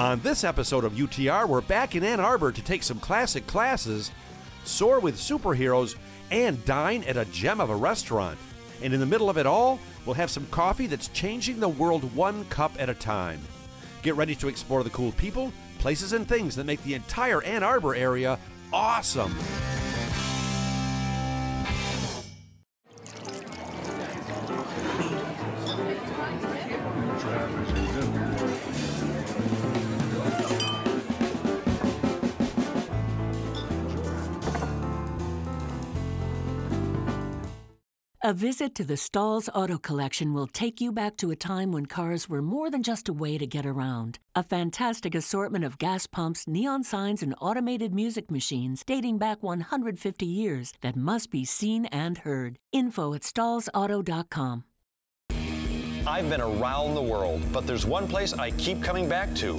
On this episode of UTR, we're back in Ann Arbor to take some classic classes, soar with superheroes, and dine at a gem of a restaurant. And in the middle of it all, we'll have some coffee that's changing the world one cup at a time. Get ready to explore the cool people, places, and things that make the entire Ann Arbor area awesome. A visit to the Stahls Auto Collection will take you back to a time when cars were more than just a way to get around. A fantastic assortment of gas pumps, neon signs, and automated music machines dating back 150 years that must be seen and heard. Info at stahlsauto.com. I've been around the world, but there's one place I keep coming back to.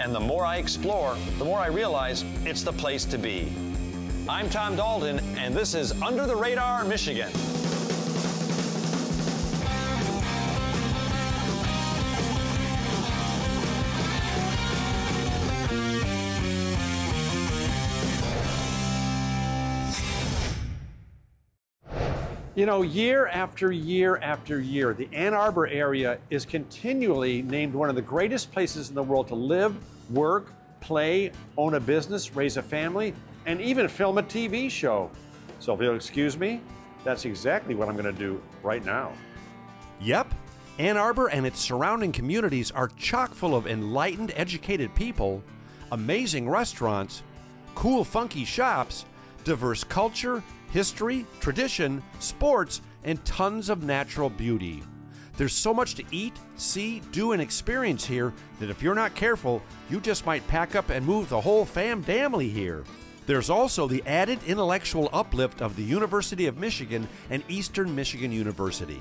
And the more I explore, the more I realize it's the place to be. I'm Tom Dalton, and this is Under the Radar Michigan. You know, year after year after year, the Ann Arbor area is continually named one of the greatest places in the world to live, work, play, own a business, raise a family, and even film a TV show. So if you'll excuse me, that's exactly what I'm going to do right now. Yep, Ann Arbor and its surrounding communities are chock full of enlightened, educated people, amazing restaurants, cool, funky shops, diverse culture, history, tradition, sports, and tons of natural beauty. There's so much to eat, see, do, and experience here that if you're not careful, you just might pack up and move the whole fam family here. There's also the added intellectual uplift of the University of Michigan and Eastern Michigan University.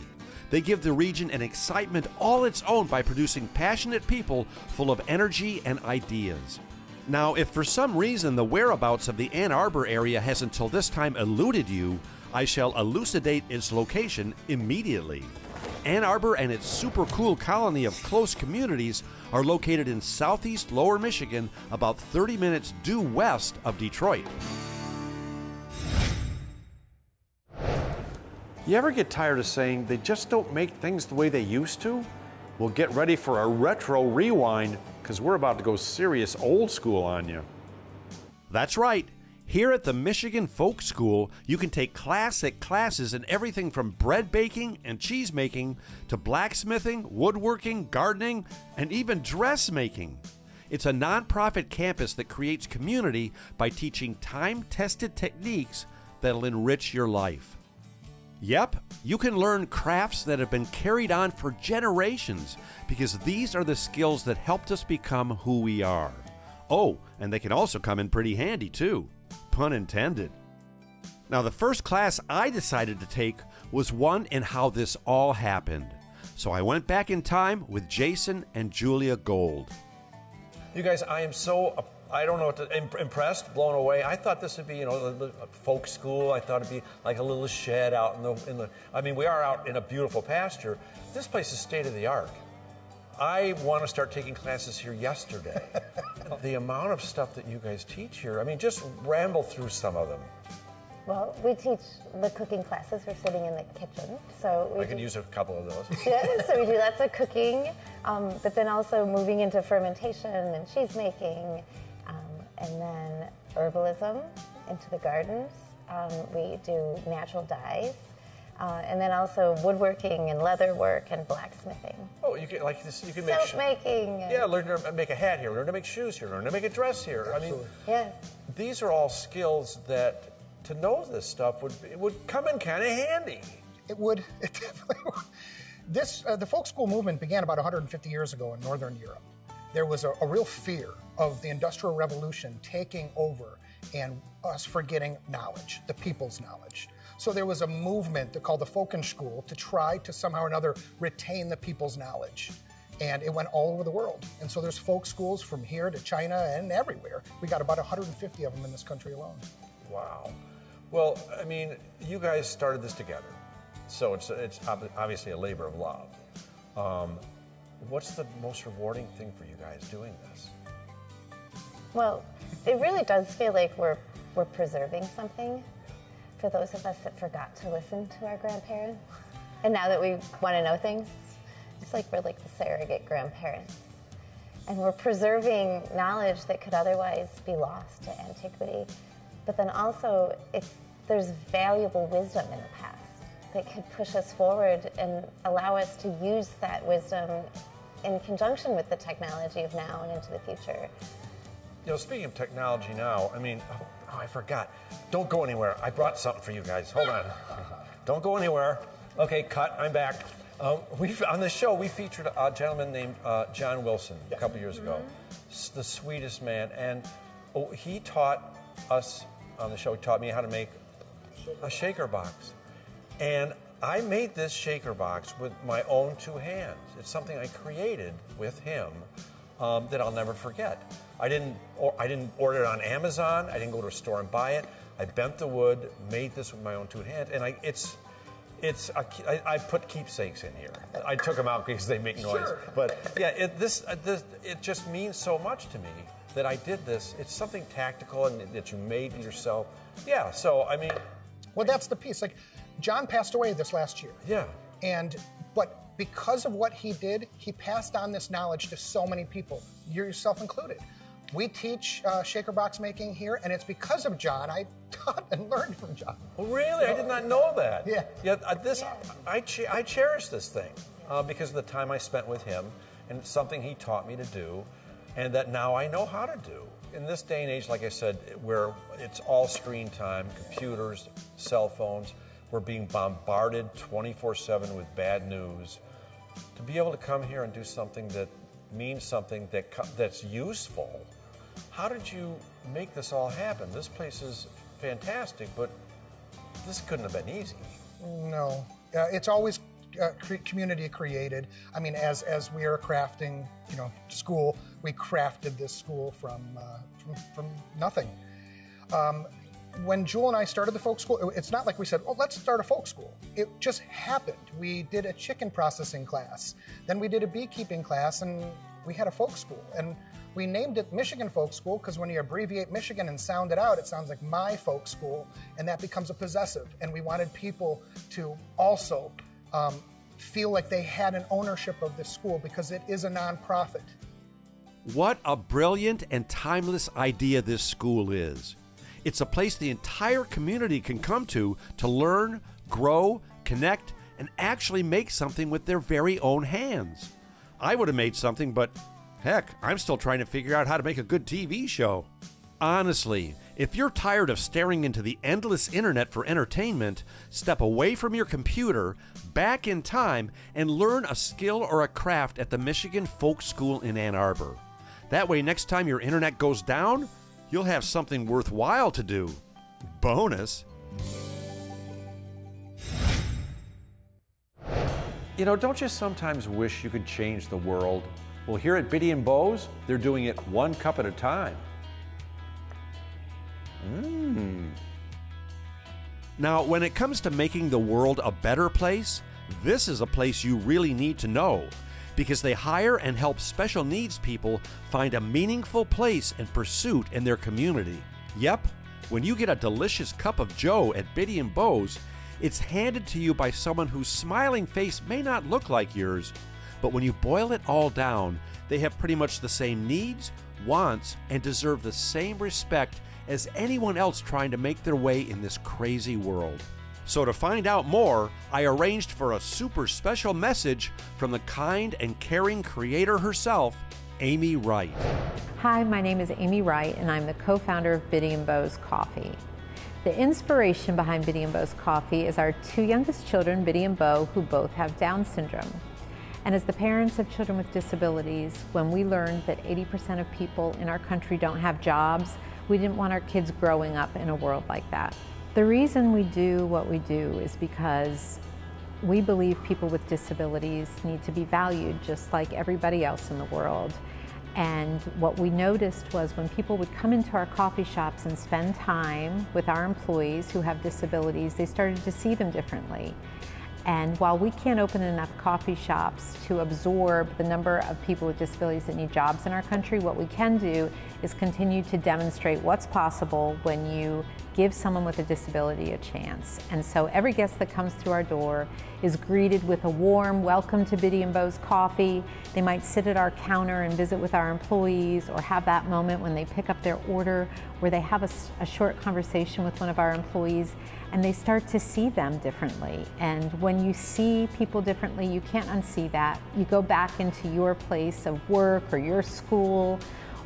They give the region an excitement all its own by producing passionate people full of energy and ideas. Now, if for some reason the whereabouts of the Ann Arbor area has until this time eluded you, I shall elucidate its location immediately. Ann Arbor and its super cool colony of close communities are located in southeast lower Michigan, about 30 minutes due west of Detroit. You ever get tired of saying they just don't make things the way they used to? Well, get ready for a retro rewind because we're about to go serious old school on you. That's right. Here at the Michigan Folk School, you can take classic classes in everything from bread baking and cheese making to blacksmithing, woodworking, gardening, and even dressmaking. It's a nonprofit campus that creates community by teaching time tested techniques that'll enrich your life. Yep, you can learn crafts that have been carried on for generations because these are the skills that helped us become who we are. Oh, and they can also come in pretty handy too. Pun intended. Now, the first class I decided to take was one in how this all happened. So I went back in time with Jason and Julia Gold. You guys, I am so I don't know what to, impressed, blown away. I thought this would be, you know, a folk school. I thought it'd be like a little shed out in the, in the. I mean, we are out in a beautiful pasture. This place is state of the art. I want to start taking classes here yesterday. the amount of stuff that you guys teach here. I mean, just ramble through some of them. Well, we teach the cooking classes. We're sitting in the kitchen, so I could use a couple of those. yeah, so we do lots of cooking, um, but then also moving into fermentation and cheese making, and then herbalism into the gardens. Um, we do natural dyes. Uh, and then also woodworking and leather work and blacksmithing. Oh, you can like this. You can make soap making. Yeah, learn to make a hat here. Learn to make shoes here. Learn to make a dress here. Absolutely. I mean, yeah. These are all skills that to know this stuff would it would come in kind of handy. It would. It definitely would. This uh, the folk school movement began about 150 years ago in Northern Europe. There was a, a real fear of the Industrial Revolution taking over and us forgetting knowledge, the people's knowledge. So there was a movement called the Folkenschule to try to somehow or another retain the people's knowledge. And it went all over the world. And so there's folk schools from here to China and everywhere. We got about 150 of them in this country alone. Wow. Well, I mean, you guys started this together. So it's, it's obviously a labor of love. Um, what's the most rewarding thing for you guys doing this? Well, it really does feel like we're we're preserving something for those of us that forgot to listen to our grandparents. And now that we want to know things, it's like we're like the surrogate grandparents. And we're preserving knowledge that could otherwise be lost to antiquity. But then also, there's valuable wisdom in the past that could push us forward and allow us to use that wisdom in conjunction with the technology of now and into the future. You know, speaking of technology now, I mean, oh, oh, I forgot. Don't go anywhere. I brought something for you guys. Hold on. Don't go anywhere. Okay, cut. I'm back. Um, we on the show we featured a gentleman named uh, John Wilson a couple years ago. S- The sweetest man, and oh, he taught us on the show. He taught me how to make a shaker box, and I made this shaker box with my own two hands. It's something I created with him um, that I'll never forget. I didn't, or, I didn't order it on Amazon. I didn't go to a store and buy it. I bent the wood, made this with my own two hands, and I, it's, it's. A, I, I put keepsakes in here. I took them out because they make noise. Sure. But yeah, it, this, uh, this, it just means so much to me that I did this. It's something tactical and that you made yourself. Yeah. So I mean, Well, that's the piece. Like, John passed away this last year. yeah. And but because of what he did, he passed on this knowledge to so many people, yourself included. We teach uh, shaker box making here, and it's because of John. I taught and learned from John. Oh, really? I did not know that. Yeah. Yeah. uh, This I che- I cherish this thing uh, because of the time I spent with him, and it's something he taught me to do, and that now I know how to do. In this day and age, like I said, where it's all screen time, computers, cell phones, we're being bombarded 24/7 with bad news. To be able to come here and do something that means something that that's useful. How did you make this all happen? This place is fantastic, but this couldn't have been easy. No, uh, it's always uh, cre- community created. I mean, as as we are crafting, you know, school, we crafted this school from uh, from, from nothing. Um, when Jewel and I started the folk school, it- it's not like we said, "Oh, let's start a folk school." It just happened. We did a chicken processing class, then we did a beekeeping class, and we had a folk school. And we named it Michigan Folk School because when you abbreviate Michigan and sound it out, it sounds like my folk school, and that becomes a possessive. And we wanted people to also um, feel like they had an ownership of this school because it is a nonprofit. What a brilliant and timeless idea this school is. It's a place the entire community can come to to learn, grow, connect, and actually make something with their very own hands. I would have made something, but heck, I'm still trying to figure out how to make a good TV show. Honestly, if you're tired of staring into the endless internet for entertainment, step away from your computer, back in time, and learn a skill or a craft at the Michigan Folk School in Ann Arbor. That way, next time your internet goes down, you'll have something worthwhile to do. Bonus. You know, don't you sometimes wish you could change the world? Well, here at Bitty and Beau's, they're doing it one cup at a time. Mmm. Now, when it comes to making the world a better place, this is a place you really need to know because they hire and help special needs people find a meaningful place and pursuit in their community. Yep, when you get a delicious cup of Joe at Bitty and Beau's, it's handed to you by someone whose smiling face may not look like yours, but when you boil it all down, they have pretty much the same needs, wants, and deserve the same respect as anyone else trying to make their way in this crazy world. So, to find out more, I arranged for a super special message from the kind and caring creator herself, Amy Wright. Hi, my name is Amy Wright, and I'm the co founder of Bitty and Beau's Coffee. The inspiration behind Bitty and Beau's Coffee is our two youngest children, Bitty and Beau, who both have Down syndrome. And as the parents of children with disabilities, when we learned that 80% of people in our country don't have jobs, we didn't want our kids growing up in a world like that. The reason we do what we do is because we believe people with disabilities need to be valued just like everybody else in the world. And what we noticed was when people would come into our coffee shops and spend time with our employees who have disabilities, they started to see them differently. And while we can't open enough coffee shops to absorb the number of people with disabilities that need jobs in our country, what we can do is continue to demonstrate what's possible when you give someone with a disability a chance. And so every guest that comes through our door is greeted with a warm welcome to Bitty and Beau's Coffee. They might sit at our counter and visit with our employees or have that moment when they pick up their order where they have a, a short conversation with one of our employees and they start to see them differently. And when you see people differently, you can't unsee that. You go back into your place of work or your school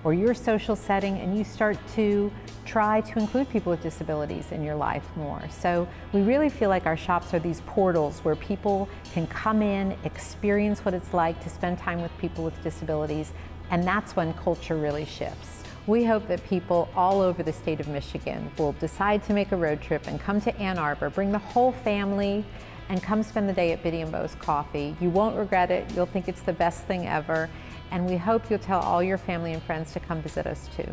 or your social setting and you start to try to include people with disabilities in your life more. So we really feel like our shops are these portals where people can come in, experience what it's like to spend time with people with disabilities, and that's when culture really shifts. We hope that people all over the state of Michigan will decide to make a road trip and come to Ann Arbor, bring the whole family, and come spend the day at Bitty and Beau's Coffee. You won't regret it. You'll think it's the best thing ever. And we hope you'll tell all your family and friends to come visit us too.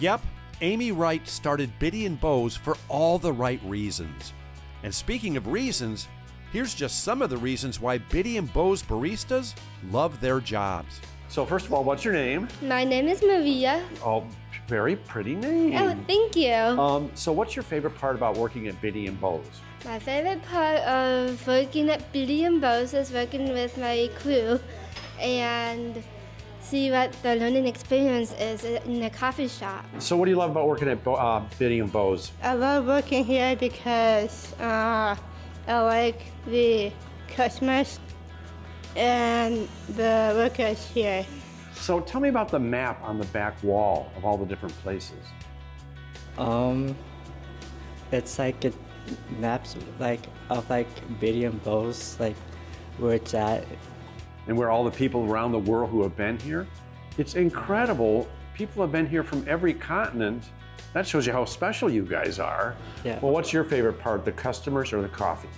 Yep, Amy Wright started Bitty and Beau's for all the right reasons. And speaking of reasons, here's just some of the reasons why Bitty and Beau's baristas love their jobs. So first of all, what's your name? My name is Maria. Oh, very pretty name. Oh, thank you. Um, so what's your favorite part about working at Bitty and Beau's? My favorite part of working at Bitty and Beau's is working with my crew and see what the learning experience is in the coffee shop. So what do you love about working at Bo- uh, Bitty and Beau's? I love working here because uh, I like the customers and the workers here. So tell me about the map on the back wall of all the different places. Um, it's like it maps like of like Bitty and Beau's, like where it's at. And where all the people around the world who have been here. It's incredible. People have been here from every continent. That shows you how special you guys are. Yeah. Well, what's your favorite part, the customers or the coffee?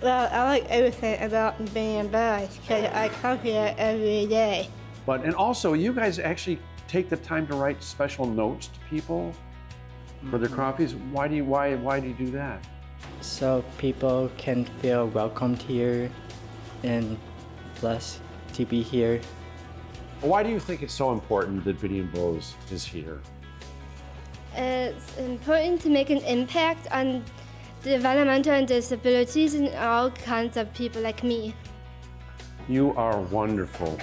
Well, I like everything about being Bo's because I come here every day. But and also you guys actually take the time to write special notes to people for their mm-hmm. coffees. Why do you why why do you do that? So people can feel welcomed here and blessed to be here. Why do you think it's so important that Bitty and Beau's is here? It's important to make an impact on developmental and disabilities and all kinds of people like me. You are wonderful.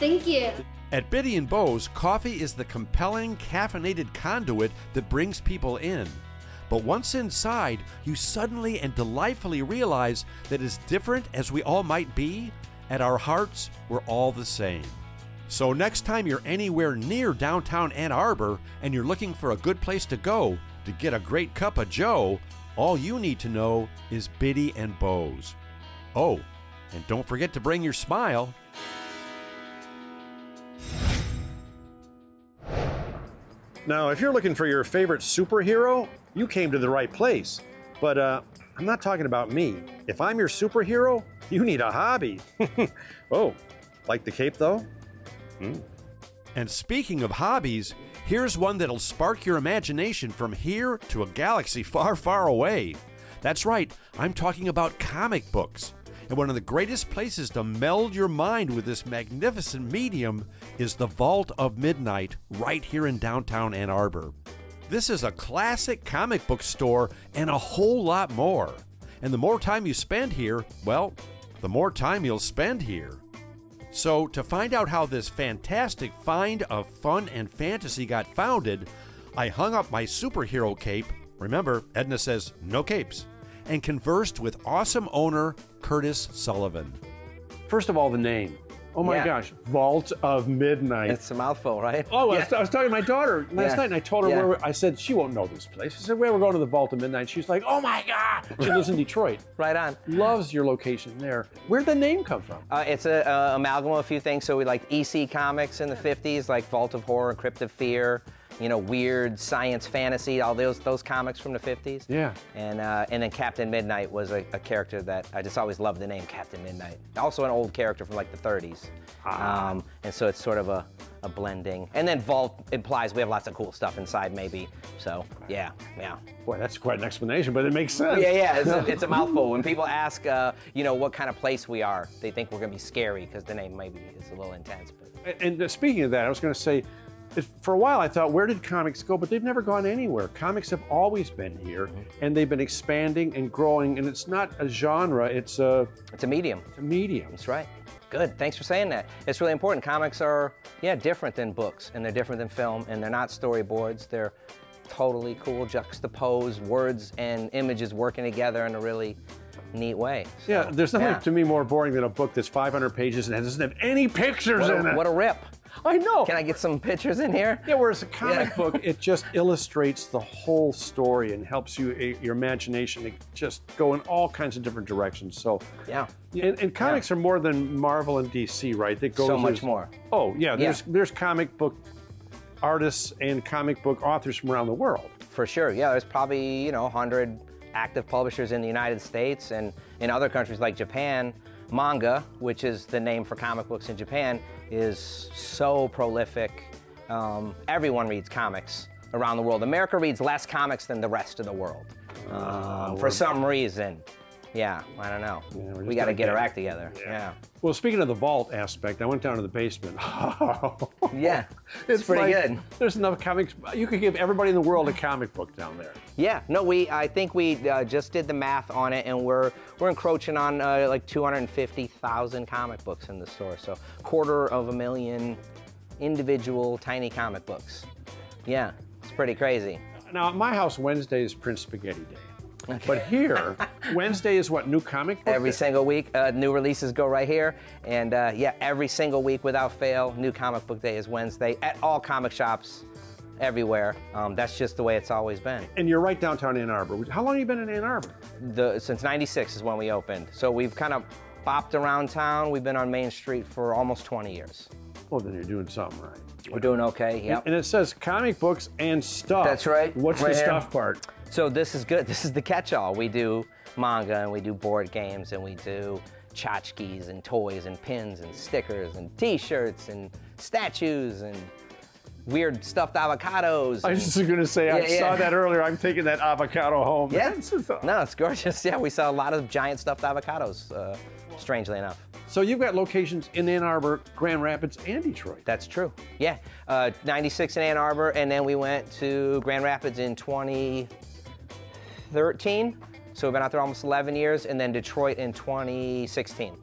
Thank you. At Bitty and Beau's, coffee is the compelling caffeinated conduit that brings people in. But once inside, you suddenly and delightfully realize that as different as we all might be, at our hearts, we're all the same. So next time you're anywhere near downtown Ann Arbor and you're looking for a good place to go to get a great cup of Joe, all you need to know is Bitty and Beau's. Oh, and don't forget to bring your smile. Now, if you're looking for your favorite superhero, you came to the right place. But uh, I'm not talking about me. If I'm your superhero, you need a hobby. oh, like the cape though? Mm. And speaking of hobbies, here's one that'll spark your imagination from here to a galaxy far, far away. That's right, I'm talking about comic books. And one of the greatest places to meld your mind with this magnificent medium is the Vault of Midnight right here in downtown Ann Arbor. This is a classic comic book store and a whole lot more. And the more time you spend here, well, the more time you'll spend here. So, to find out how this fantastic find of fun and fantasy got founded, I hung up my superhero cape. Remember, Edna says no capes and conversed with awesome owner Curtis Sullivan. First of all, the name. Oh my Yeah. gosh, Vault of Midnight. It's a mouthful, right? Oh, I, was, I was talking to my daughter last Yeah. night, and I told her Yeah. where we- I said she won't know this place. I said, "Where we're going to the Vault of Midnight." She's like, "Oh my god!" She lives in Detroit. Right on. Loves your location there. Where'd the name come from? Uh, it's a, uh amalgam of a few things. So we like EC comics in the 50s, like Vault of Horror, Crypt of Fear. You know, weird science fantasy, all those those comics from the 50s. Yeah. And uh, and then Captain Midnight was a, a character that I just always loved the name Captain Midnight. Also an old character from like the 30s. Ah. Um, and so it's sort of a, a blending. And then Vault implies we have lots of cool stuff inside, maybe. So yeah, yeah. Boy, that's quite an explanation, but it makes sense. Yeah, yeah, it's a, it's a mouthful. When people ask, uh, you know, what kind of place we are, they think we're going to be scary because the name maybe is a little intense. But And uh, speaking of that, I was going to say, for a while I thought, where did comics go? But they've never gone anywhere. Comics have always been here, mm-hmm. and they've been expanding and growing. And it's not a genre; it's a it's a medium. It's a medium. That's right. Good. Thanks for saying that. It's really important. Comics are, yeah, different than books, and they're different than film, and they're not storyboards. They're totally cool, juxtaposed words and images working together in a really neat way. So, Yeah, there's nothing yeah. to me more boring than a book that's 500 pages and doesn't have any pictures What in it. what a rip. I know. Can I get some pictures in here? Yeah, whereas a comic Yeah. book, it just illustrates the whole story and helps you eh, your imagination to just go in all kinds of different directions. So Yeah. and, and comics are more than Marvel and DC, right? That goes So much more. Oh yeah, Yeah. there's there's comic book artists and comic book authors from around the world. For sure. Yeah, there's probably, you know, 100 active publishers in the United States and in other countries like Japan. Manga, which is the name for comic books in Japan, is so prolific. Um, everyone reads comics around the world. America reads less comics than the rest of the world um, for some reason. Yeah, I don't know. we're we got to get our act together. Yeah. Well, speaking of the vault aspect, I went down to the basement. Yeah. It's, pretty like good. There's enough comics. You could give everybody in the world a comic book down there. Yeah, no, we. I think we uh, just did the math on it, and we're we're encroaching on uh, like 250,000 comic books in the store. So quarter of a million individual tiny comic books. Yeah, it's pretty crazy. Now, at my house, Wednesday is Prince Spaghetti Day. But here, Wednesday is what new comic book Every single week, uh, new releases go right here, and uh, yeah, every single week without fail, new comic book day is Wednesday at all comic shops, everywhere. Um, that's just the way it's always been. And you're right downtown Ann Arbor. How long have you been in Ann Arbor? the since 96 is when we opened. So we've kind of bopped around town. We've been on Main Street for almost 20 years. Well, then you're doing something right. We're doing okay. Yep. And it says comic books and stuff. That's right. What's Right the here. stuff part? So this is good. This is the catch-all. We do manga and we do board games and we do tchotchkes and toys and pins and stickers and T-shirts and statues and weird stuffed avocados. I was just going to say, I Yeah, saw yeah. that earlier. I'm taking that avocado home. Yeah. No, it's gorgeous. Yeah, we saw a lot of giant stuffed avocados. Uh, strangely enough. So you've got locations in Ann Arbor, Grand Rapids, and Detroit. That's true. Yeah, uh, 96 in Ann Arbor, and then we went to Grand Rapids in 2013. So we've been out there almost 11 years, and then Detroit in 2016.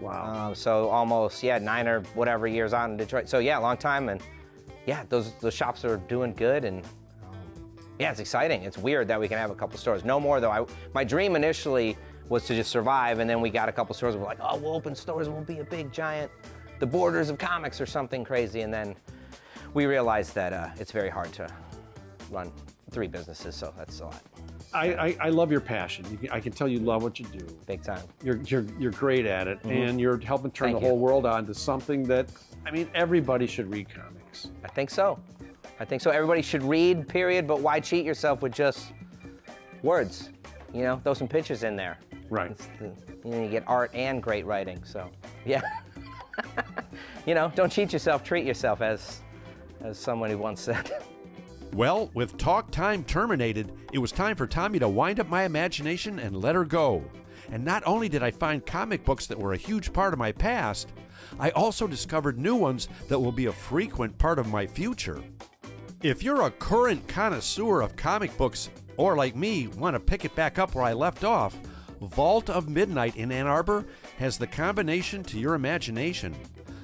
Wow. Um, so almost yeah nine or whatever years on in Detroit. So yeah, long time, and yeah, those those shops are doing good, and um, yeah, it's exciting. It's weird that we can have a couple stores. No more though. I, my dream initially was to just survive, and then we got a couple stores. We're like, oh, we'll open stores. We'll be a big giant, the borders of comics or something crazy, and then we realized that uh, it's very hard to run three businesses. So that's a lot. I, I, I love your passion. You can, I can tell you love what you do. Big time. You're, you're, you're great at it, Mhm. and you're helping turn Thank the you. whole world on to something that, I mean, everybody should read comics. I think so. I think so. Everybody should read, period, but why cheat yourself with just words? You know, throw some pictures in there. Right. The- you know, you get art and great writing, so yeah. you know, don't cheat yourself, treat yourself, as as someone who once said. Well, with talk time terminated, it was time for Tommy to wind up my imagination and let her go. And not only did I find comic books that were a huge part of my past, I also discovered new ones that will be a frequent part of my future. If you're a current connoisseur of comic books, or like me, want to pick it back up where I left off, Vault of Midnight in Ann Arbor has the combination to your imagination.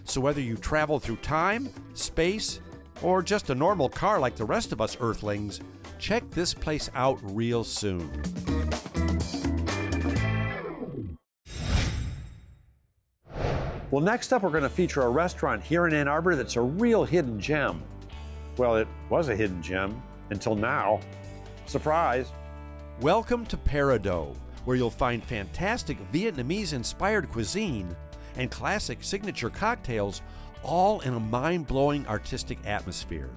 So whether you travel through time, space, or just a normal car like the rest of us Earthlings, check this place out real soon. Well, next up, we're going to feature a restaurant here in Ann Arbor that's a real hidden gem. Well, it was a hidden gem until now. Surprise. Welcome to Peridot, where you'll find fantastic Vietnamese inspired cuisine and classic signature cocktails, all in a mind blowing artistic atmosphere.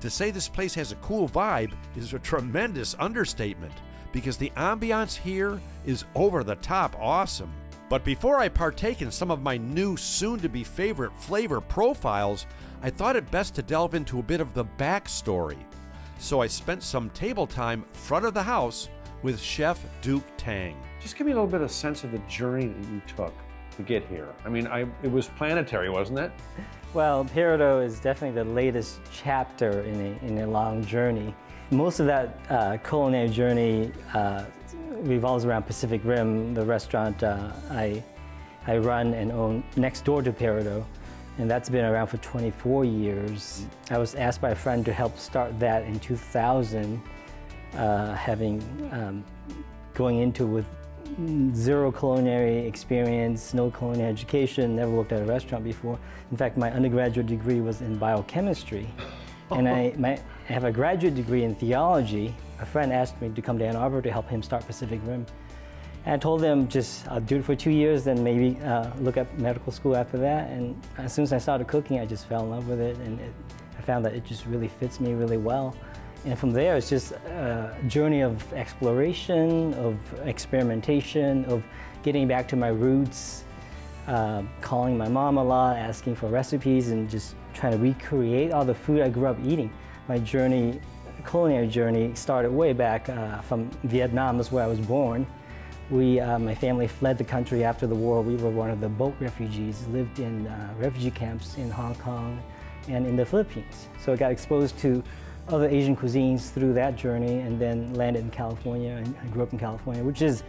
To say this place has a cool vibe is a tremendous understatement because the ambiance here is over the top awesome. But before I partake in some of my new, soon to be favorite flavor profiles, I thought it best to delve into a bit of the backstory. So I spent some table time front of the house with Chef Duc Tang. Just give me a little bit of sense of the journey that you took to get here. I mean, I, it was planetary, wasn't it? Well, Peridot is definitely the latest chapter in a, in a long journey. Most of that uh, culinary journey uh, revolves around Pacific Rim, the restaurant uh, I, I run and own next door to Peridot. And that's been around for 24 years. I was asked by a friend to help start that in 2000, uh, having um, going into with zero culinary experience, no culinary education, never worked at a restaurant before. In fact, my undergraduate degree was in biochemistry. and I, my, I have a graduate degree in theology. A friend asked me to come to Ann Arbor to help him start Pacific Rim. And I told them just I'll do it for two years, then maybe uh, look at medical school after that. And as soon as I started cooking, I just fell in love with it, and it, I found that it just really fits me really well. And from there, it's just a journey of exploration, of experimentation, of getting back to my roots, uh, calling my mom a lot, asking for recipes, and just trying to recreate all the food I grew up eating. My journey, culinary journey, started way back uh, from Vietnam, that's where I was born. We, uh, my family fled the country after the war. We were one of the boat refugees, lived in uh, refugee camps in Hong Kong and in the Philippines. So I got exposed to other Asian cuisines through that journey and then landed in California and I grew up in California, which is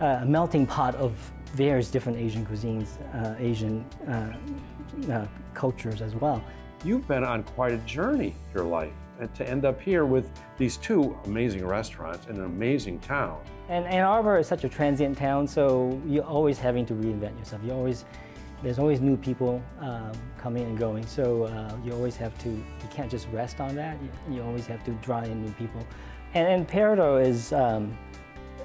uh, a melting pot of various different Asian cuisines, uh, Asian uh, uh, cultures as well. You've been on quite a journey your life and to end up here with these two amazing restaurants in an amazing town. And Ann Arbor is such a transient town, so you're always having to reinvent yourself. You're always there's always new people um, coming and going, so uh, you always have to, you can't just rest on that, you, you always have to draw in new people. And, and Peridot is, um,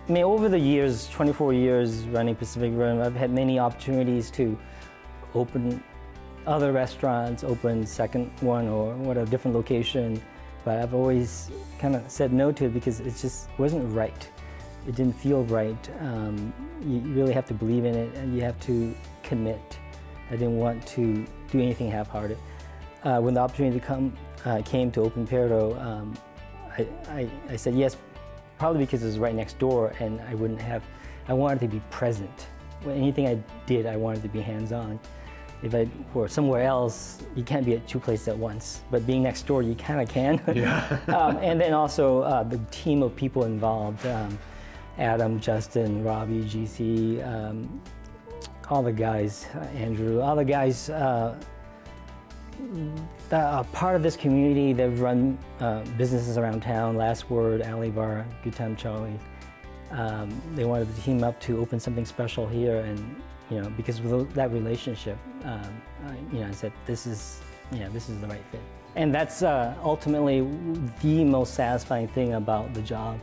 I mean, over the years, 24 years running Pacific Rim, I've had many opportunities to open other restaurants, open second one or what a different location, but I've always kind of said no to it because it just wasn't right. It didn't feel right. Um, you really have to believe in it and you have to commit. I didn't want to do anything half-hearted. Uh, when the opportunity to come, uh, came to open Peridot, um, I, I, I, said yes, probably because it was right next door and I wouldn't have, I wanted to be present. When anything I did, I wanted to be hands-on. If I were somewhere else, you can't be at two places at once. But being next door, you kind of can. Yeah. um, and then also uh, the team of people involved. Um, Adam, Justin, Robbie, GC, um, all the guys, uh, Andrew, all the guys uh, that are part of this community. They've run uh, businesses around town, Last Word, Alley Bar, Good Time Charlie. Um, they wanted to team up to open something special here and, you know, because of that relationship, um, I, you know, I said, this is, you know, this is the right fit. And that's uh, ultimately the most satisfying thing about the job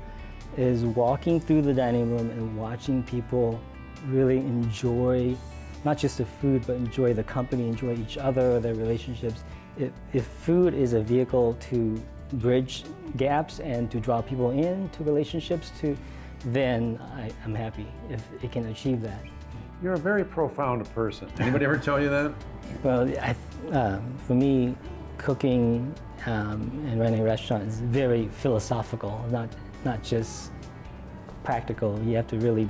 is walking through the dining room and watching people really enjoy not just the food, but enjoy the company, enjoy each other, their relationships. If, if food is a vehicle to bridge gaps and to draw people into relationships, to, then I, am happy if it can achieve that. You're a very profound person. Anybody ever tell you that? Well, I, uh, for me, cooking um, and running a restaurant is very philosophical, not, not just practical. You have to really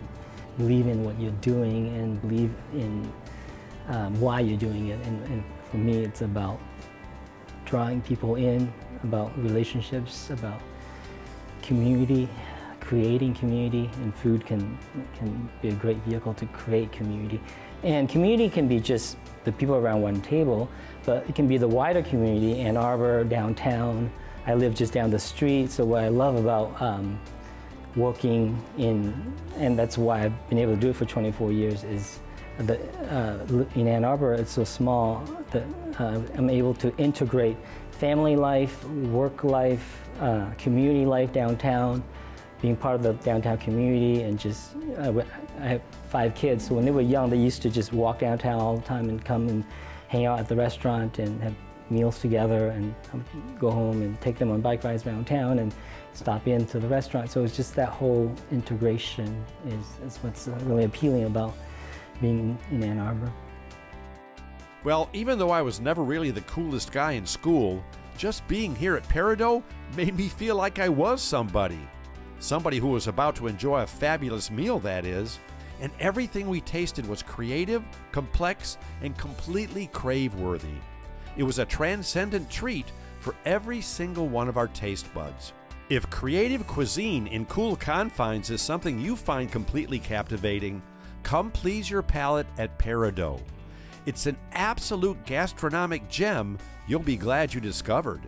believe in what you're doing and believe in um, why you're doing it. And, and, for me, it's about drawing people in, about relationships, about community, creating community, and food can, can be a great vehicle to create community. And community can be just the people around one table, but it can be the wider community, Ann Arbor, downtown. I live just down the street, so what I love about um, working in, and that's why I've been able to do it for 24 years, is that uh, in Ann Arbor, it's so small that uh, I'm able to integrate family life, work life, uh, community life downtown, being part of the downtown community, and just, uh, I have five kids, so when they were young, they used to just walk downtown all the time and come and hang out at the restaurant and have meals together and go home and take them on bike rides around town and stop into the restaurant. So it's just that whole integration is, is what's really appealing about being in Ann Arbor. Well, even though I was never really the coolest guy in school, just being here at Peridot made me feel like I was somebody. Somebody who was about to enjoy a fabulous meal, that is. And everything we tasted was creative, complex, and completely crave worthy. It was a transcendent treat for every single one of our taste buds. If creative cuisine in cool confines is something you find completely captivating, come please your palate at Peridot. It's an absolute gastronomic gem you'll be glad you discovered.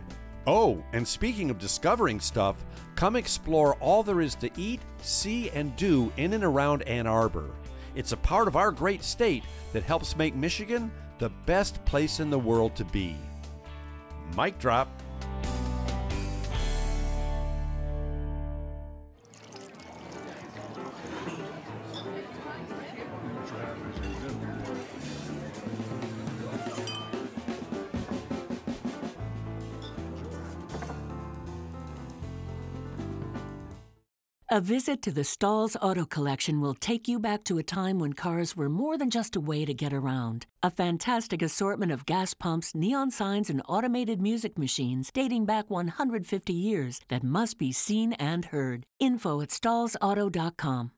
Oh, and speaking of discovering stuff, come explore all there is to eat, see, and do in and around Ann Arbor. It's a part of our great state that helps make Michigan the best place in the world to be. Mic drop. A visit to the Stahls Auto Collection will take you back to a time when cars were more than just a way to get around. A fantastic assortment of gas pumps, neon signs, and automated music machines dating back 150 years that must be seen and heard. Info at stahlsauto.com.